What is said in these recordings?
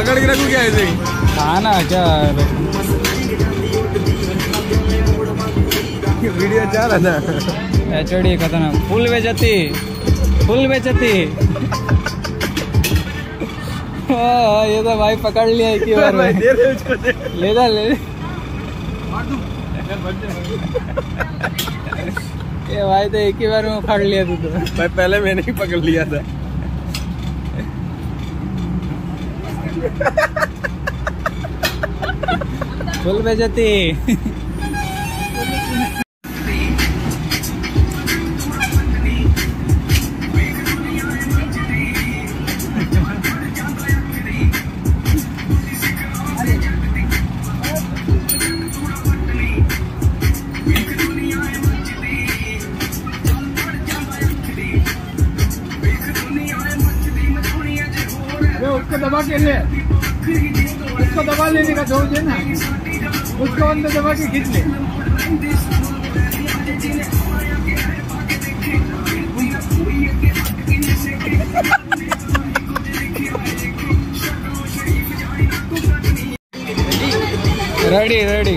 पकड़ के रखू क्या ऐसे ही खाना क्या वीडियो जा रहा था। एचडी खतरनाक फुल बेचती। फुल बेचती। हाँ, ये तो भाई पकड़ लिया एक ही बार भाई में ले जा ले ये भाई तो एक ही बार में उखाड़ लिया तू तो। भाई पहले मैंने ही पकड़ लिया था। फुल बेचती। उसको दबा के ले उसको दबा लेने का ज़ोर देना उसको अंदर दबा के खींच ले। रेडी रेडी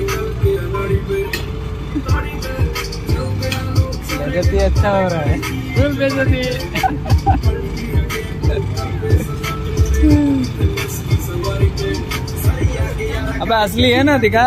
बेचती अच्छा हो रहा है। फुल अबे असली है ना दिखा।